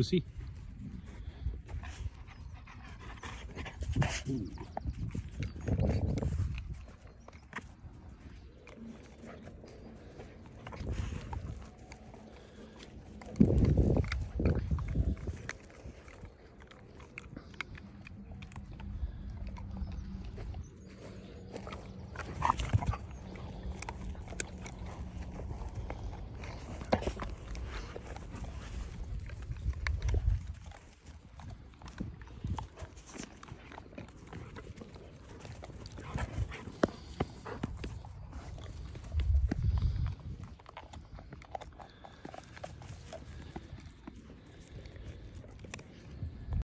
pussy. Ooh.